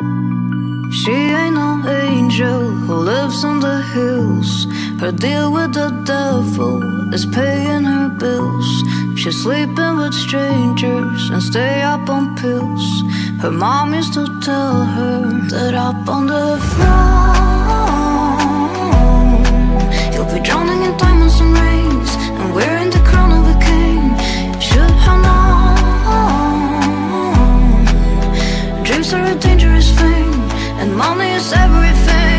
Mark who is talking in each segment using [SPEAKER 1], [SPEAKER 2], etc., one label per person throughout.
[SPEAKER 1] She ain't no angel who lives on the hills. Her deal with the devil is paying her bills. She's sleeping with strangers and stay up on pills. Her mom used to tell her that up on the throne, dangerous thing, and money is everything, everything,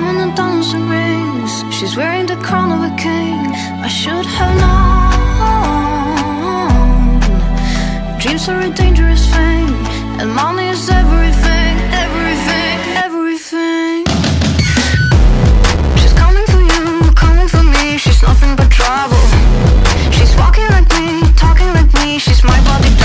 [SPEAKER 1] drumming the dancing rings. She's wearing the crown of a king. I should have known. Dreams are a dangerous thing, and money is everything, everything, everything. She's coming for you, coming for me. She's nothing but trouble. She's walking like me, talking like me. She's my body.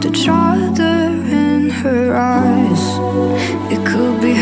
[SPEAKER 1] the charter in her eyes. It could be